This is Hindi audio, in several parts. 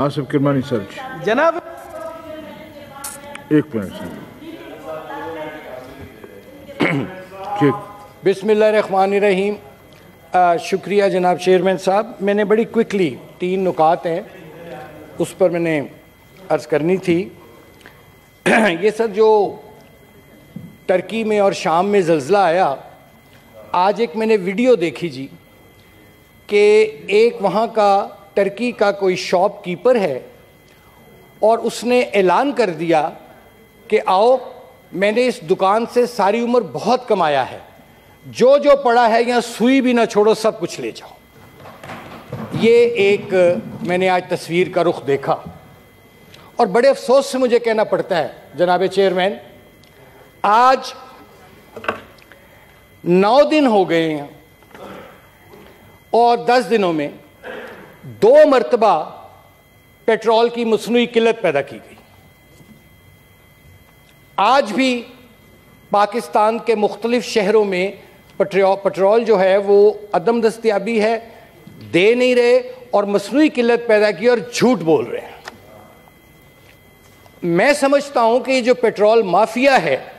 आसिफ किरमानी सर जी जनाब। एक मिनट सर। ठीक। बिसमीम शुक्रिया जनाब चेयरमैन साहब। मैंने बड़ी क्विकली तीन नुकात हैं। उस पर मैंने अर्ज़ करनी थी। ये सर जो टर्की में और शाम में जल्ज़ला आया आज एक मैंने वीडियो देखी जी कि एक वहाँ का टर्की का कोई शॉपकीपर है और उसने ऐलान कर दिया कि आओ, मैंने इस दुकान से सारी उम्र बहुत कमाया है। जो जो पड़ा है यहाँ सुई भी ना छोड़ो, सब कुछ ले जाओ। ये एक, मैंने आज तस्वीर का रुख देखा। और बड़े अफसोस से मुझे कहना पड़ता है, जनाब चेयरमैन, आज नौ दिन हो गए हैं और दस दिनों में दो मरतबा पेट्रोल की मसनू किल्लत पैदा की गई। आज भी पाकिस्तान के मुख्तलिफ़ शहरों में पेट्रोल जो है वो अदम दस्तियाबी है, दे नहीं रहे और मसनू किल्लत पैदा की और झूठ बोल रहे हैं। मैं समझता हूँ कि जो पेट्रोल माफिया है,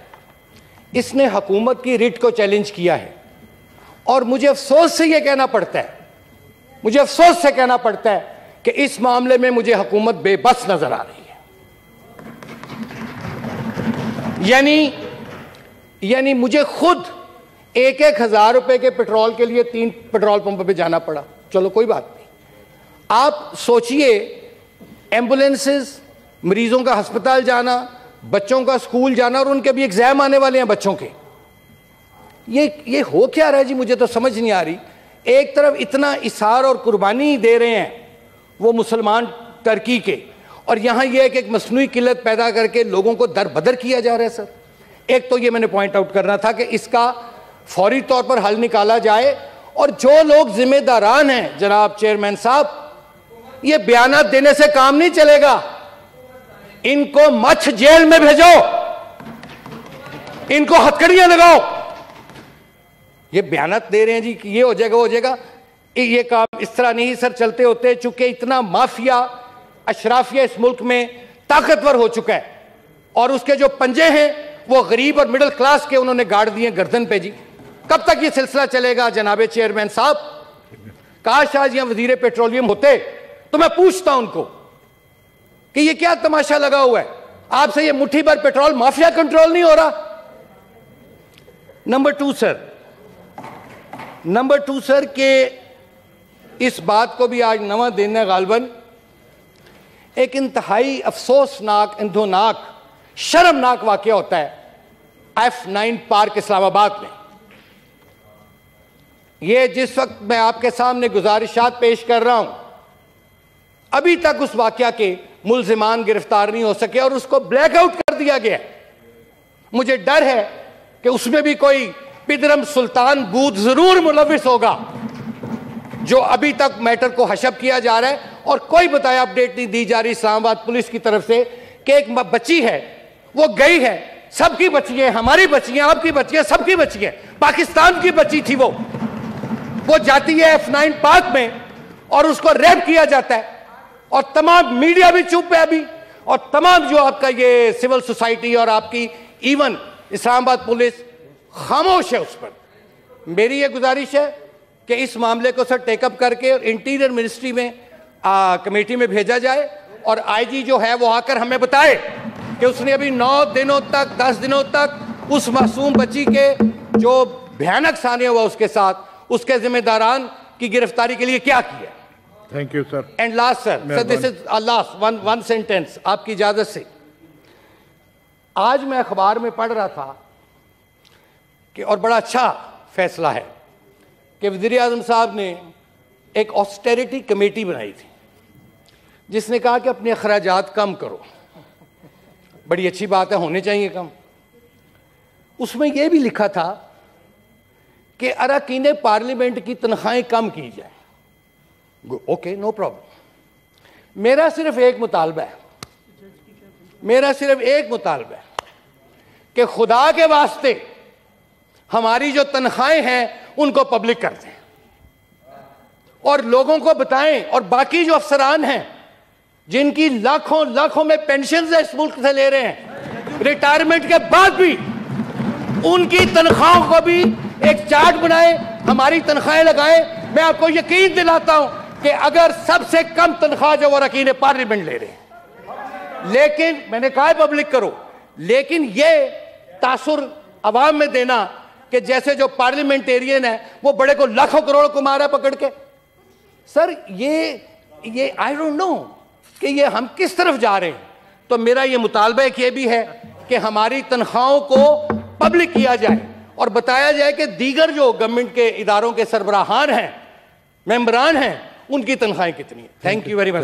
इसने हकूमत की रिट को चैलेंज किया है। और मुझे अफसोस से यह कहना पड़ता है मुझे अफसोस से कहना पड़ता है कि इस मामले में मुझे हुकूमत बेबस नज़र आ रही है। यानी यानी मुझे खुद एक एक हज़ार रुपए के पेट्रोल के लिए तीन पेट्रोल पंप पे जाना पड़ा। चलो, कोई बात नहीं। आप सोचिए, एम्बुलेंसेस, मरीजों का अस्पताल जाना, बच्चों का स्कूल जाना और उनके भी एग्ज़ाम आने वाले हैं बच्चों के। ये ये हो क्या रहा है जी? मुझे तो समझ नहीं आ रही। एक तरफ़ इतना इशार और कुर्बानी दे रहे हैं वो मुसलमान टर्की के। और यहाँ ये एक, एक मसनू किल्लत पैदा करके लोगों को दर बदर किया जा रहा है सर। एक तो ये मैंने पॉइंट आउट करना था कि इसका फौरी तौर पर हल निकाला जाए और जो लोग जिम्मेदारान हैं जनाब चेयरमैन साहब ये बयान देने से काम नहीं चलेगा। इनको मच्छ जेल में भेजो। इनको हथकड़ियाँ लगाओ। ये बयान दे रहे हैं जी कि ये हो जाएगा हो जाएगा। ये काम इस तरह नहीं, सर, चलते होते चूँकि इतना माफिया अशराफिया इस मुल्क में ताकतवर हो चुका है। और उसके जो पंजे हैं, वो गरीब और मिडिल क्लास के उन्होंने गाड़ दिए गर्दन पे जी। कब तक ये सिलसिला चलेगा, जनाबे चेयरमैन साहब? काश आज यहाँ वज़ीर पेट्रोलियम होते तो मैं पूछता उनको कि ये क्या तमाशा लगा हुआ है? आपसे ये मुट्ठी भर पेट्रोल माफिया कंट्रोल नहीं हो रहा? Number two, sir number two, sir, के इस बात को भी आज नवा दिन है गालबन। एक इंतहाई अफसोसनाक इंधोनाक शर्मनाक वाक्य होता है एफ़ नाइन पार्क इस्लामाबाद में। यह जिस वक्त मैं आपके सामने गुजारिशात पेश कर रहा हूँ, अभी तक उस वाक्य के मुलजिमान गिरफ़्तार नहीं हो सके और उसको ब्लैकआउट कर दिया गया मुझे डर है कि उसमें भी कोई पिदरम सुल्तान बूथ ज़रूर मुलविस होगा। जो अभी तक मैटर को हशब किया जा रहा है और कोई बताया अपडेट नहीं दी जा रही इस्लामाबाद पुलिस की तरफ़ से कि एक बच्ची है, वो गई है, सबकी बच्ची है, हमारी बच्ची है, आपकी बच्ची है, सबकी बच्ची है, पाकिस्तान की बच्ची थी वो। वो जाती है एफ़ नाइन पार्क में और उसको रेप किया जाता है और तमाम मीडिया भी चुप है अभी और तमाम जो आपका ये सिविल सोसाइटी और आपकी इवन इस्लामाबाद पुलिस खामोश है उस पर। मेरी ये गुजारिश है कि इस मामले को सर टेकअप करके और इंटीरियर मिनिस्ट्री में आ, कमेटी में भेजा जाए और आईजी जो है वो आकर हमें बताए कि उसने अभी नौ दिनों तक दस दिनों तक उस मासूम बच्ची के जो भयानक सानिया हुआ उसके साथ उसके जिम्मेदारान की गिरफ्तारी के लिए क्या किया। Thank you sir and last sir sir this is last one one sentence आपकी इजाज़त से। आज मैं अखबार में पढ़ रहा था कि, और बड़ा अच्छा फैसला है कि वज़ीर आज़म साहब ने एक ऑस्टेरिटी कमेटी बनाई थी, जिसने कहा कि अपने अखराज कम करो। बड़ी अच्छी बात है, होने चाहिए कम। उसमें यह भी लिखा था कि अरकान पार्लियामेंट की तनख्वाहें कम की जाए। Okay, no problem. मेरा सिर्फ़ एक मुतालबा है। मेरा सिर्फ़ एक मुतालबा है कि खुदा के वास्ते हमारी जो तनख्वाहें हैं, उनको पब्लिक कर दें। और लोगों को बताएँ, और बाकी जो अफसरान हैं, जिनकी लाखों लाखों में पेंशन इस मुल्क से ले रहे हैं रिटायरमेंट के बाद भी, उनकी तनख्वाहों को भी एक चार्ट बनाए, हमारी तनख्वाहें लगाएँ। मैं आपको यकीन दिलाता हूँ कि अगर सबसे कम तनख्वाह जो वो रकीन पार्लियामेंट ले रहे हैं, लेकिन, मैंने कहा पब्लिक करो, लेकिन ये तासुर अवाम में देना कि जैसे जो पार्लियामेंटेरियन है, वो बड़े को लाखों करोड़ को मारा पकड़ के। सर, ये ये आई डोंट नो कि ये हम किस तरफ़ जा रहे हैं। तो मेरा ये मुतालबा एक ये भी है कि हमारी तनख्वाहों को पब्लिक किया जाए और बताया जाए कि दीगर जो गवर्नमेंट के इदारों के सरबराहान हैं मेम्बरान हैं, उनकी तनख्वाहें कितनी है। Thank you very much